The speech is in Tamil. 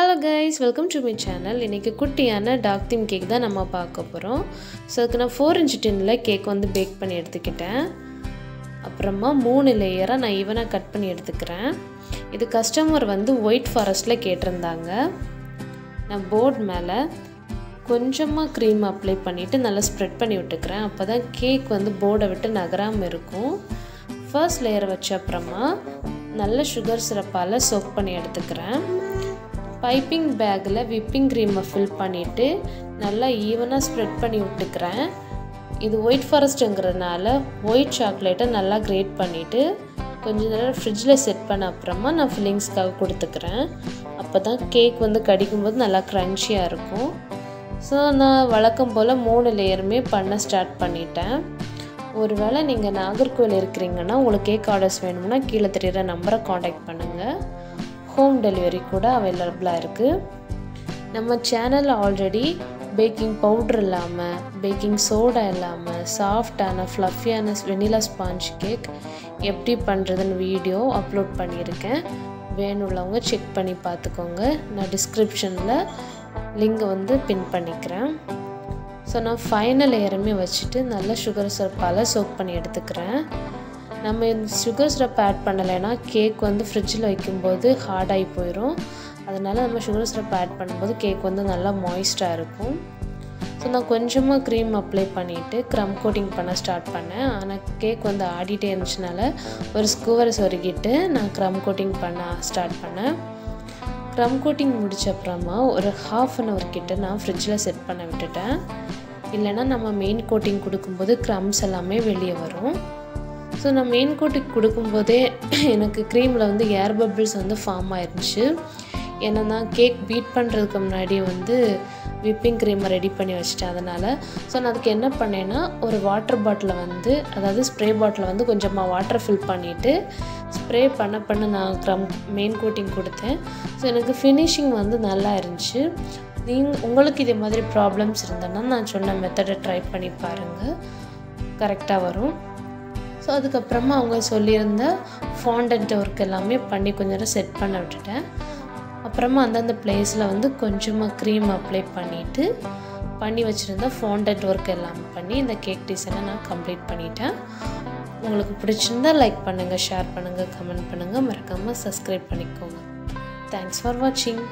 Hello guys welcome to my channel இன்றைக்கி குட்டியான டாக் தீம் கேக் தான் நம்ம பார்க்க போகிறோம் ஸோ அதுக்கு நான் ஃபோர் இன்ச் டின்னில் கேக் வந்து பேக் பண்ணி எடுத்துக்கிட்டேன். அப்புறமா மூணு லேயராக நான் ஈவனாக கட் பண்ணி எடுத்துக்கிறேன். இது கஸ்டமர் வந்து ஒயிட் ஃபாரஸ்ட்டில் கேட்டிருந்தாங்க. நான் போர்ட் மேலே கொஞ்சமாக க்ரீம் அப்ளை பண்ணிவிட்டு நல்லா ஸ்ப்ரெட் பண்ணி விட்டுக்கிறேன். அப்போ தான் கேக் வந்து போர்டை விட்டு நகராமல் இருக்கும். ஃபர்ஸ்ட் லேயர் வச்ச அப்புறமா நல்ல சுகர் சிரப்பால் சோக் பண்ணி எடுத்துக்கிறேன். பைப்பிங் பேக்கில் விப்பிங் க்ரீமை ஃபில் பண்ணிவிட்டு நல்லா ஈவனாக ஸ்ப்ரெட் பண்ணி விட்டுக்கிறேன். இது ஒயிட் ஃபாரஸ்ட்டுங்கிறதுனால ஒயிட் சாக்லேட்டை நல்லா கிரேட் பண்ணிவிட்டு கொஞ்ச நேரம் ஃப்ரிட்ஜில் செட் பண்ண அப்புறமா நான் ஃபில்லிங்ஸ்க்காக கொடுத்துக்கிறேன். அப்போ தான் கேக் வந்து கடிக்கும்போது நல்லா க்ரன்ச்சியாக இருக்கும். ஸோ நான் வழக்கம் போல் மூணு லேயருமே பண்ண ஸ்டார்ட் பண்ணிட்டேன். ஒருவேளை நீங்கள் நாகர்கோவில் இருக்கிறீங்கன்னா உங்களுக்கு கேக் ஆர்டர்ஸ் வேணும்னா கீழே தெரிகிற நம்பரை காண்டாக்ட் பண்ணுங்கள் ஹோம் டெலிவரி கூட அவைலபிளாக இருக்குது நம்ம சேனலில் ஆல்ரெடி பேக்கிங் பவுட்ரு இல்லாமல் பேக்கிங் சோடா இல்லாமல் சாஃப்டான ஃப்ளஃபியான வெனிலா ஸ்பாஞ்ச் கேக் எப்படி பண்ணுறதுன்னு வீடியோ அப்லோட் பண்ணியிருக்கேன். வேணுள்ளவங்க செக் பண்ணி பார்த்துக்கோங்க. நான் டிஸ்கிரிப்ஷனில் லிங்க் வந்து பின் பண்ணிக்கிறேன். ஸோ நான் ஃபைனல் லேயருமே வச்சுட்டு நல்ல சுகர் சிரப்பால் சோக் பண்ணி எடுத்துக்கிறேன். நம்ம இந்த சுகர் சிரப் ஆட் பண்ணலைன்னா கேக் வந்து ஃப்ரிட்ஜில் வைக்கும்போது ஹார்டாகி போயிடும் அதனால் நம்ம சுகர் சிரப் ஆட் பண்ணும்போது கேக் வந்து நல்லா மாய்ஸ்டாக இருக்கும். ஸோ நான் கொஞ்சமாக க்ரீம் அப்ளை பண்ணிவிட்டு க்ரம் கோட்டிங் பண்ண ஸ்டார்ட் பண்ணேன். ஆனால் கேக் வந்து ஆடிட்டே இருந்துச்சுனால ஒரு ஸ்கூவரை சொருகிட்டு நான் க்ரம் கோட்டிங் பண்ண ஸ்டார்ட் பண்ணேன். க்ரம் கோட்டிங் முடிச்ச அப்புறமா ஒரு ஹாஃப் அன் ஹவர் கிட்ட நான் ஃப்ரிட்ஜில் செட் பண்ண விட்டுட்டேன். இல்லைனா நம்ம மெயின் கோட்டிங் கொடுக்கும்போது க்ரம்ஸ் எல்லாமே வெளியே வரும். ஸோ நான் மெயின் கோட்டிங் கொடுக்கும்போதே எனக்கு க்ரீமில் வந்து ஏர் பபிள்ஸ் வந்து ஃபார்ம் ஆயிருந்துச்சு. ஏன்னா கேக் பீட் பண்ணுறதுக்கு முன்னாடி வந்து விப்பிங் க்ரீமை ரெடி பண்ணி வச்சுட்டேன் அதனால். ஸோ நான் அதுக்கு என்ன பண்ணேன்னா ஒரு வாட்டர் பாட்டிலை வந்து அதாவது ஸ்ப்ரே பாட்டிலை வந்து கொஞ்சமாக வாட்டர் ஃபில் பண்ணிவிட்டு ஸ்ப்ரே பண்ண பண்ண நான் க்ரம் மெயின் கோட்டிங் கொடுத்தேன். ஸோ எனக்கு ஃபினிஷிங் வந்து நல்லா இருந்துச்சு. நீங் உங்களுக்கு இதே மாதிரி ப்ராப்ளம்ஸ் இருந்தேன்னா நான் சொன்ன மெத்தடை ட்ரை பண்ணி பாருங்கள் கரெக்டாக வரும். ஸோ அதுக்கப்புறமா அவங்க சொல்லியிருந்த ஃபாண்டன்ட் ஒர்க் எல்லாமே பண்ணி கொஞ்ச நேரம் செட் பண்ண விட்டுட்டேன். அப்புறமா அந்தந்த பிளேஸில் வந்து கொஞ்சமாக க்ரீம் அப்ளை பண்ணிவிட்டு பண்ணி வச்சுருந்த ஃபாண்டன்ட் ஒர்க் எல்லாமே பண்ணி இந்த கேக் டிசைனை நான் கம்ப்ளீட் பண்ணிட்டேன். உங்களுக்கு பிடிச்சிருந்தா லைக் பண்ணுங்கள் ஷேர் பண்ணுங்கள் கமெண்ட் பண்ணுங்கள் மறக்காமல் சப்ஸ்கிரைப் பண்ணிக்கோங்க. தேங்க்ஸ் ஃபார் வாட்சிங்